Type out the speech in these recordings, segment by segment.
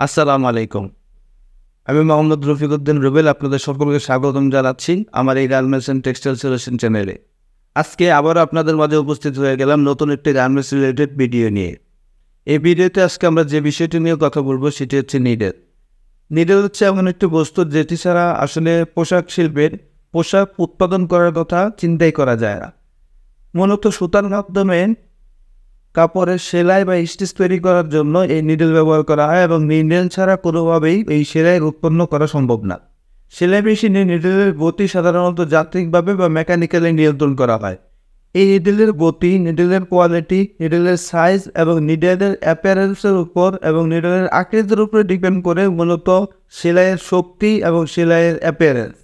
আসসালামু আলাইকুম। আমি মোহাম্মদ রফিকুদ্দিন রুবেল, আপনাদের সকলকে স্বাগতম জানাচ্ছি আমার এই গার্মেন্টস অ্যান্ড টেক্সটাইল সলিউশন চ্যানেলে আজকে আবার আপনাদের মাঝে উপস্থিত হয়ে গেলাম নতুন একটি গার্মেন্টস রিলেটেড ভিডিও নিয়ে। এই ভিডিওতে আজকে আমরা যে বিষয়টি নিয়ে কথা বলব সেটি হচ্ছে নিডেল নিডেল হচ্ছে এমন একটি বস্তু যেটি ছাড়া আসলে পোশাক শিল্পের পোশাক উৎপাদন করার কথা চিন্তাই করা যায় না। মূলত সুতার মাধ্যমে কাপড়ের সেলাই বা স্টিচ তৈরি করার জন্য এই নিডেল ব্যবহার করা হয় এবং নিডেল ছাড়া কোনোভাবেই এই সেলাই উৎপন্ন করা সম্ভব না। সেলাই মেশিনে নিডেলের গতি সাধারণত যান্ত্রিকভাবে বা মেকানিক্যালি নিয়ন্ত্রণ করা হয়। এই নিডেলের গতি নিডেলের কোয়ালিটি নিডেলের সাইজ এবং নিডেলের অ্যাপিয়ারেন্সের উপর এবং নিডেলের আকৃতির উপরে ডিপেন্ড করে মূলত সেলাইয়ের শক্তি এবং সেলাইয়ের অ্যাপিয়ারেন্স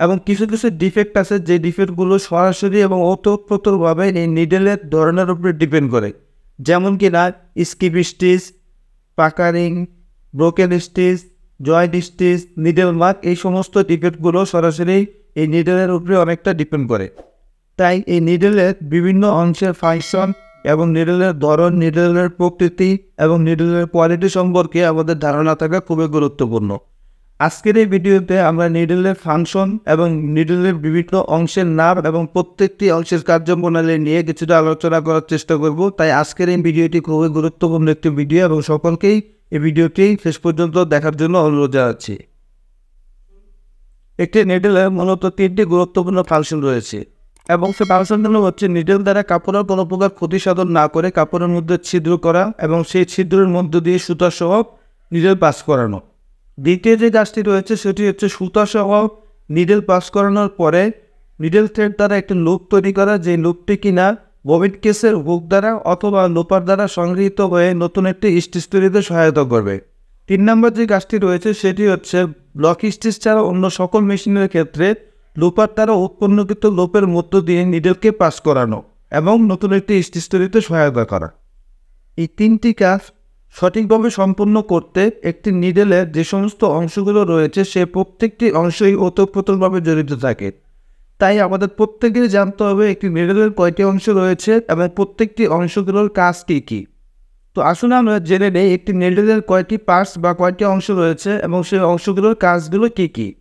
এবং কিছু কিছু ডিফেক্ট আছে, যে ডিফেক্টগুলো সরাসরি এবং ওতপ্রোতভাবে এই নিডেলের ধরনের উপরে ডিপেন্ড করে। যেমন কি না skip stitch puckering broken stitch joint stitch needle mark এই সমস্ত ডিফেক্টগুলো সরাসরি এই নিডেলের উপরে অনেকটা ডিপেন্ড করে। তাই এই নিডেলের বিভিন্ন অংশের ফাংশন এবং নিডেলের ধরন নিডেলের প্রকৃতি এবং নিডেলের কোয়ালিটি সম্পর্কে আমাদের ধারণা থাকা খুবই গুরুত্বপূর্ণ। আজকের এই ভিডিওতে আমরা নিডলের ফাংশন এবং নিডলের বিভিন্ন অংশের নাম এবং প্রত্যেকটি অংশের কার্যপ্রণালী নিয়ে কিছুটা আলোচনা করার চেষ্টা করব। তাই আজকের এই ভিডিওটি খুবই গুরুত্বপূর্ণ একটি ভিডিও এবং সকলকেই এই ভিডিওটি শেষ পর্যন্ত দেখার জন্য অনুরোধ জানাচ্ছি। একটি নিডলে মূলত তিনটি গুরুত্বপূর্ণ ফাংশন রয়েছে এবং সে ফাংশনগুলো হচ্ছে নিডেল দ্বারা কাপড়ের কোনো প্রকার ক্ষতি সাধন না করে কাপড়ের মধ্যে ছিদ্র করা এবং সেই ছিদ্রের মধ্য দিয়ে সুতা সহ নিডেল পাস করানো। দ্বিতীয় যে কাজটি রয়েছে, সেটি হচ্ছে সুতা সহ নিডেল পাস করানোর পরে নিডেল থ্রেড দ্বারা একটি লুপ তৈরি করা, যে লুপটি কিনা ববিট কেসের হুক দ্বারা অথবা লোপার দ্বারা সংগৃহীত হয়ে নতুন একটি স্টিচ তৈরিতে সহায়তা করবে। তিন নম্বর যে কাজটি রয়েছে, সেটি হচ্ছে ব্লক স্টিচ ছাড়া অন্য সকল মেশিনের ক্ষেত্রে লোপার দ্বারা উৎপন্নকৃত লোপের মধ্য দিয়ে নিডেলকে পাস করানো এবং নতুন একটি স্টিচ তৈরিতে সহায়তা করা। এই তিনটি কাজ সঠিকভাবে সম্পন্ন করতে একটি নিডেলের যে সমস্ত অংশগুলো রয়েছে সে প্রত্যেকটি অংশই ওতপ্রোতভাবে জড়িত থাকে। তাই আমাদের প্রত্যেকেরই জানতে হবে একটি নিডেলের কয়টি অংশ রয়েছে এবং প্রত্যেকটি অংশগুলোর কাজ কী কী। তো আসলে আমরা জেনে নেই একটি নিডেলের কয়টি পার্টস বা কয়টি অংশ রয়েছে এবং সেই অংশগুলোর কাজগুলো কী কী।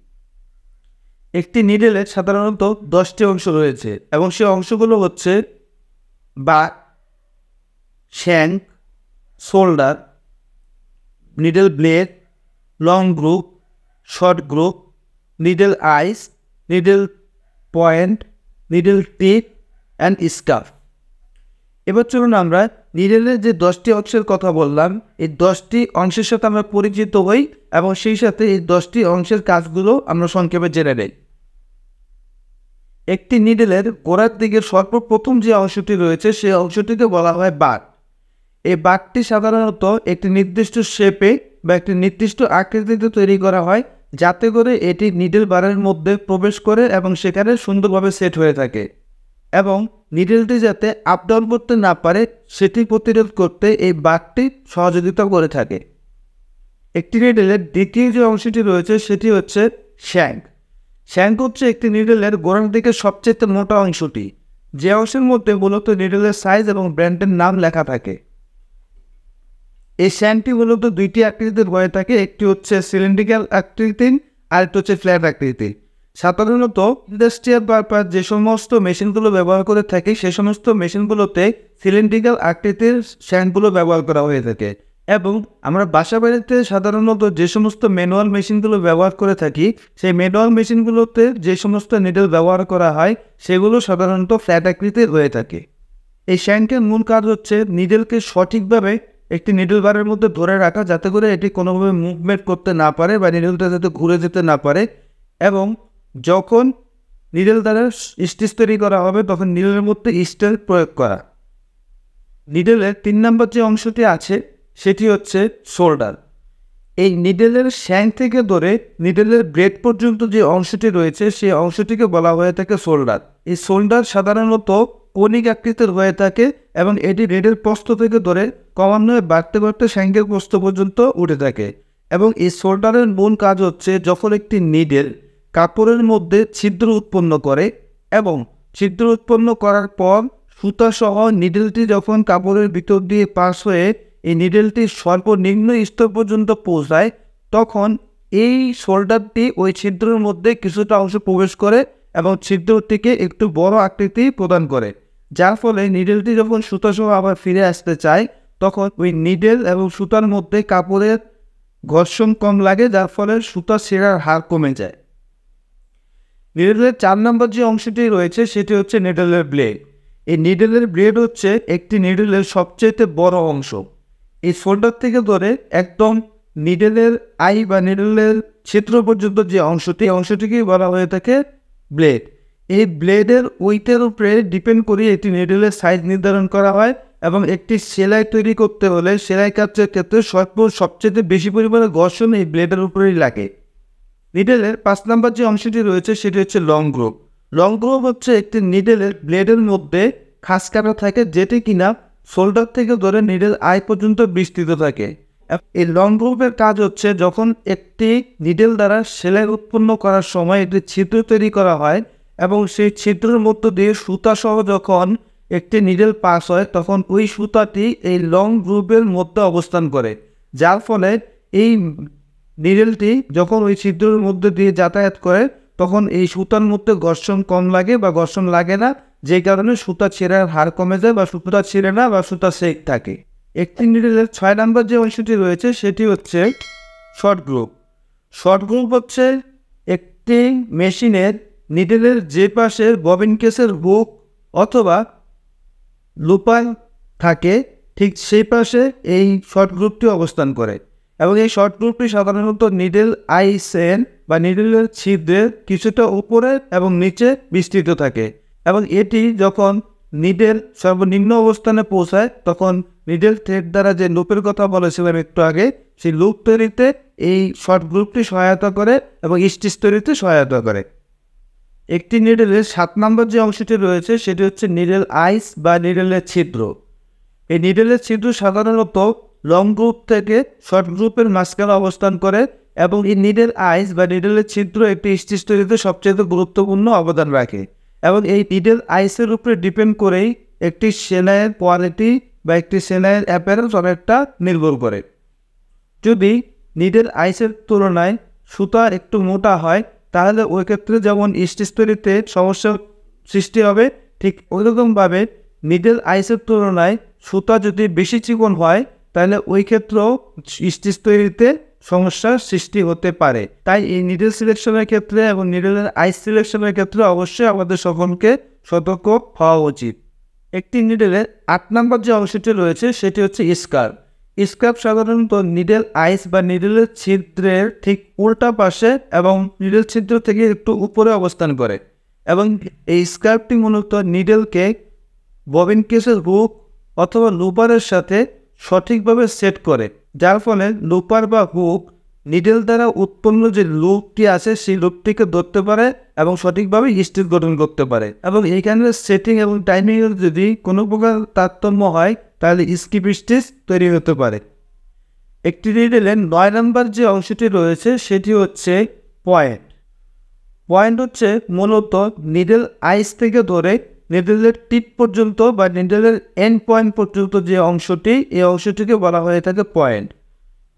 একটি নিডেলের সাধারণত দশটি অংশ রয়েছে এবং সেই অংশগুলো হচ্ছে বা, shank, shoulder needle blade long groove short groove needle eyes needle point needle tip and scarf এবার চলুন আমরা নিডেলের যে দশটি অংশের কথা বললাম, এই দশটি অংশের সাথে আমরা পরিচিত হই এবং সেই সাথে এই দশটি অংশের কাজগুলো আমরা সংক্ষেপে জেনে নেই। একটি নিডেলের গোড়ার দিকের সর্বপ্রথম যে অংশটি রয়েছে, সেই অংশটিকে বলা হয় বাট এই বাঘটি সাধারণত একটি নির্দিষ্ট শেপে বা একটি নির্দিষ্ট আকৃতিতে তৈরি করা হয়, যাতে করে এটি নিডেল বারের মধ্যে প্রবেশ করে এবং সেখানে সুন্দরভাবে সেট হয়ে থাকে। এবং নিডেলটি যাতে আপ ডাউন করতে না পারে, সেটি প্রতিরোধ করতে এই বাঘটি সহযোগিতা করে থাকে। একটি নিডেলের দ্বিতীয় যে অংশটি রয়েছে, সেটি হচ্ছে শ্যাঙ্ক শ্যাঙ্ক হচ্ছে একটি নিডেলের গোড়ার দিকে সবচেয়ে মোটা অংশটি। যে অংশের মধ্যে মূলত নিডেলের সাইজ এবং ব্র্যান্ডের নাম লেখা থাকে। এই শ্যানটি মূলত দুইটি আকৃতির হয়ে থাকে, একটি হচ্ছে সিলিন্ড্রিক্যাল আকৃতির আর একটি হচ্ছে ফ্ল্যাট আকৃতির। সাধারণত ইন্ডাস্ট্রিয়াল পারপাস যে সমস্ত মেশিনগুলো ব্যবহার করে থাকে, সে সমস্ত মেশিনগুলোতে সিলিন্ড্রিক্যাল আকৃতির শ্যানগুলো ব্যবহার করা হয়ে থাকে। এবং আমরা বাসা বাড়িতে সাধারণত যে সমস্ত ম্যানুয়াল মেশিনগুলো ব্যবহার করে থাকি, সেই ম্যানুয়াল মেশিনগুলোতে যে সমস্ত নিডেল ব্যবহার করা হয়, সেগুলো সাধারণত ফ্ল্যাট আকৃতির হয়ে থাকে। এই শ্যাঙ্কের মূল কাজ হচ্ছে নিডেলকে সঠিকভাবে একটি নিডল বারের মধ্যে ধরে রাখা যাতে করে এটি কোনোভাবে মুভমেন্ট করতে না পারে বা নিডলটা যাতে ঘুরে যেতে না পারে এবং যখন নিডল দ্বারা স্টিচ তৈরি করা হবে তখন নিডলের মধ্যে স্টেল প্রয়োগ করা। নিডেলের তিন নম্বর যে অংশটি আছে সেটি হচ্ছে শোল্ডার এই নিডেলের শ্যাং থেকে ধরে নিডেলের ব্রেড পর্যন্ত যে অংশটি রয়েছে সেই অংশটিকে বলা হয়ে থাকে শোল্ডার এই শোল্ডার সাধারণত কনিক আকৃতির হয়ে থাকে এবং এটি রেডের প্রস্থ থেকে ধরে ক্রমান্বয়ে বাড়তে বাড়তে শ্যাঙ্গের প্রস্থ পর্যন্ত উঠে থাকে এবং এই শোল্ডারের মূল কাজ হচ্ছে যখন একটি নিডেল কাপড়ের মধ্যে ছিদ্র উৎপন্ন করে এবং ছিদ্র উৎপন্ন করার পর সুতা সহ নিডেলটি যখন কাপড়ের ভিতর দিয়ে পাস হয়ে এই নিডেলটি সর্বনিম্ন স্তর পর্যন্ত পৌঁছায়, তখন এই শোল্ডারটি ওই ছিদ্রের মধ্যে কিছুটা অংশ প্রবেশ করে এবং ছিদ্রটিকে একটু বড় আকৃতি প্রদান করে। যার ফলে নিডেলটি যখন সুতা সহ আবার ফিরে আসতে চায়, তখন ওই নিডেল এবং সুতার মধ্যে কাপড়ের ঘর্ষণ কম লাগে, যার ফলে সুতা ছেঁড়ার হার কমে যায়। নিডেলের চার নম্বর যে অংশটি রয়েছে, সেটি হচ্ছে নিডেলের ব্লেড এই নিডেলের ব্লেড হচ্ছে একটি নিডেলের সবচেয়ে বড় অংশ। এই শোল্ডার থেকে ধরে একদম নিডেলের আই বা নিডেলের ছিদ্র পর্যন্ত যে অংশটি অংশটিকেই বলা হয়ে থাকে ব্লেড এই ব্লেডের ওয়েটের উপরে ডিপেন্ড করে একটি নিডেলের সাইজ নির্ধারণ করা হয় এবং একটি সেলাই তৈরি করতে হলে সেলাই কাজের ক্ষেত্রে সর্ব, সবচেয়ে বেশি পরিমাণে ঘর্ষণ এই ব্লেডের উপরেই লাগে। নিডেলের পাঁচ নাম্বার যে অংশটি রয়েছে সেটি হচ্ছে লং গ্রুপ লং গ্রুপ হচ্ছে একটি নিডেলের ব্লেডের মধ্যে খাস কাটা থাকে যেটি কিনা শোল্ডার থেকে ধরে নিডেল আই পর্যন্ত বিস্তৃত থাকে। এই লং গ্রুপের কাজ হচ্ছে যখন একটি নিডেল দ্বারা সেলাই উৎপন্ন করার সময় একটি ছিদ্র তৈরি করা হয় এবং সেই ছিদ্রের মধ্য দিয়ে সুতা সহ যখন একটি নিডেল পাস হয়, তখন ওই সুতাটি এই লং গ্রুপের মধ্যে অবস্থান করে। যার ফলে এই নিডেলটি যখন ওই ছিদ্রের মধ্যে দিয়ে যাতায়াত করে, তখন এই সুতার মধ্যে ঘর্ষণ কম লাগে বা ঘর্ষণ লাগে না, যে কারণে সুতা ছেঁড়ার হার কমে যায় বা সুতা ছিঁড়ে না বা সুতা সেক থাকে। একটি নিডেলের ছয় নম্বর যে অংশটি রয়েছে, সেটি হচ্ছে শর্ট গ্রুপ শর্ট গ্রুপ হচ্ছে একটি মেশিনের নিডেলের যে পাশে ববিন কেসের হুক অথবা লুপার থাকে, ঠিক সেই পাশে এই শর্ট গ্রুপটি অবস্থান করে। এবং এই শর্ট গ্রুপটি সাধারণত নিডেল আইসেন বা নিডেলের ছিদ্রের কিছুটা উপরে এবং নিচে বিস্তৃত থাকে। এবং এটি যখন নিডেল সর্বনিম্ন অবস্থানে পৌঁছায়, তখন নিডেল থ্রেড দ্বারা যে লুপের কথা বলেছিলাম একটু আগে, সেই লুপ তৈরিতে এই শর্ট গ্রুপটি সহায়তা করে এবং স্টিচ তৈরিতে সহায়তা করে। একটি নিডেলের সাত নম্বর যে অংশটি রয়েছে, সেটি হচ্ছে নিডেল আইস বা নিডেলের ছিদ্র। এই নিডেলের ছিদ্র সাধারণত লং গ্রুপ থেকে শর্ট গ্রুপের মাঝখানে অবস্থান করে এবং এই নিডেল আইস বা নিডেলের ছিদ্র একটি স্টিচ তৈরিতে সবচেয়ে গুরুত্বপূর্ণ অবদান রাখে এবং এই নিডেল আইসের উপরে ডিপেন্ড করেই একটি সেলাইয়ের কোয়ালিটি বা একটি সেলাইয়ের অ্যাপারেন্স অনেকটা নির্ভর করে। যদি নিডেল আইসের তুলনায় সুতা একটু মোটা হয় তাহলে ওই ক্ষেত্রে যেমন স্টিচ তৈরিতে সমস্যার সৃষ্টি হবে, ঠিক ওইরকমভাবে মিডল আইসের তুলনায় সুতা যদি বেশি চিকন হয়, তাহলে ওই ক্ষেত্রেও স্টিচ তৈরিতে সমস্যার সৃষ্টি হতে পারে। তাই এই নিডেল সিলেকশনের ক্ষেত্রে এবং নিডেলের আইস সিলেকশনের ক্ষেত্রে অবশ্যই আমাদের সকলকে সতর্ক হওয়া উচিত। একটি নিডেলের আট নম্বর যে অংশটি রয়েছে, সেটি হচ্ছে স্কার্ফ স্কার্ফ সাধারণত নিডেল আইস বা নিডেলের ছিদ্রের ঠিক উল্টা পাশে এবং নিডেল ছিদ্র থেকে একটু উপরে অবস্থান করে এবং এই স্কার্ফটি মূলত নিডেলকে ববিন কেসের হুক অথবা লুপারের সাথে সঠিকভাবে সেট করে, যার ফলে লুপার বা হুক নিডেল দ্বারা উৎপন্ন যে লুপটি আছে সেই লুপটিকে ধরতে পারে এবং সঠিকভাবে স্টিচ গঠন করতে পারে। এবং এইখানে সেটিং এবং টাইমিংয়ের যদি কোনো প্রকার তারতম্য হয় তাহলে স্কিপ স্টিচ তৈরি হতে পারে। একটি নিডেলের নয় নম্বর যে অংশটি রয়েছে, সেটি হচ্ছে পয়েন্ট। পয়েন্ট হচ্ছে মূলত নিডেল আইস থেকে ধরে নিডেলের টিপ পর্যন্ত বা নিডেলের এন্ড পয়েন্ট পর্যন্ত যে অংশটি, এই অংশটিকে বলা হয়ে থাকে পয়েন্ট।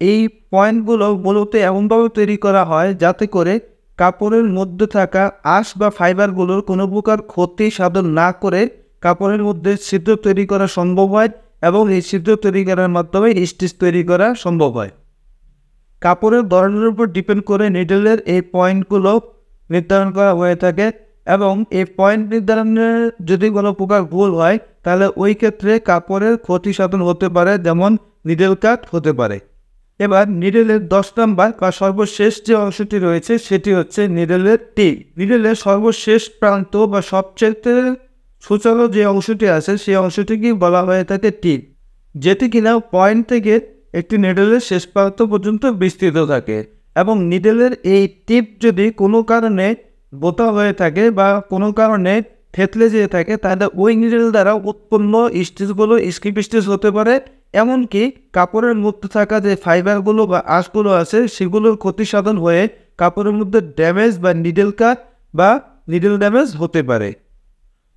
এই পয়েন্টগুলো মূলত এমনভাবে তৈরি করা হয় যাতে করে কাপড়ের মধ্যে থাকা আঁশ বা ফাইবারগুলোর কোনো প্রকার ক্ষতি সাধন না করে কাপড়ের মধ্যে ছিদ্র তৈরি করা সম্ভব হয় এবং এই ছিদ্র তৈরি করার মাধ্যমে স্টিচ তৈরি করা সম্ভব হয়। কাপড়ের ধরনের উপর ডিপেন্ড করে নিডলের এই পয়েন্টগুলো নির্ধারণ করা হয়ে থাকে এবং এই পয়েন্ট নির্ধারণের যদি কোনো প্রকার ভুল হয়, তাহলে ওই ক্ষেত্রে কাপড়ের ক্ষতি সাধন হতে পারে, যেমন নিডেল কাট হতে পারে। এবার নিডেলের দশ নাম্বার বা সর্বশেষ যে অংশটি রয়েছে, সেটি হচ্ছে নিডেলের টিপ নিডেলের সর্বশেষ প্রান্ত বা সবচেয়ে সূচনা যে অংশটি আছে, সেই অংশটিকেই বলা হয়ে থাকে টিপ যেটি কিনা পয়েন্ট থেকে একটি নিডেলের শেষ প্রান্ত পর্যন্ত বিস্তৃত থাকে এবং নিডেলের এই টিপ যদি কোনো কারণে বোতা হয়ে থাকে বা কোনো কারণে থেতলে যেয়ে থাকে, তাহলে ওই নিডেল দ্বারা উৎপন্ন স্টিচগুলো স্কিপ স্টিচ হতে পারে। এমনকি কাপড়ের মধ্যে থাকা যে ফাইবারগুলো বা আঁশগুলো আছে, সেগুলোর ক্ষতি সাধন হয়ে কাপড়ের মধ্যে ড্যামেজ বা নিডেল কাট বা নিডেল ড্যামেজ হতে পারে।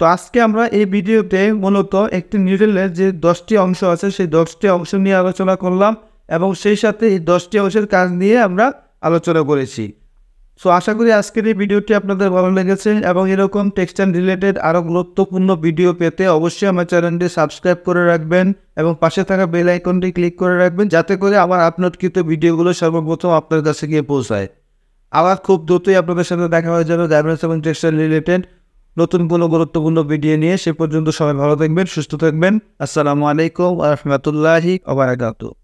তো আজকে আমরা এই ভিডিওতে মূলত একটি নিডলের যে দশটি অংশ আছে, সেই দশটি অংশ নিয়ে আলোচনা করলাম এবং সেই সাথে এই দশটি অংশের কাজ নিয়ে আমরা আলোচনা করেছি। সো আশা করি আজকের এই ভিডিওটি আপনাদের ভালো লেগেছে এবং এরকম টেক্সটাইল রিলেটেড আরও গুরুত্বপূর্ণ ভিডিও পেতে অবশ্যই আমার চ্যানেলটি সাবস্ক্রাইব করে রাখবেন এবং পাশে থাকা বেল আইকনটি ক্লিক করে রাখবেন যাতে করে আমার আপলোডকৃত ভিডিওগুলো সর্বপ্রথম আপনার কাছে গিয়ে পৌঁছায়। আবার খুব দ্রুতই আপনাদের সাথে দেখা হয়ে যাবে গার্মেন্টস এবং টেক্সটাইল রিলেটেড নতুন কোনো গুরুত্বপূর্ণ ভিডিও নিয়ে সে পর্যন্ত সবাই ভালো থাকবেন, সুস্থ থাকবেন। আসসালামু আলাইকুম আহমতুল্লাহি ওবরাকাতুহ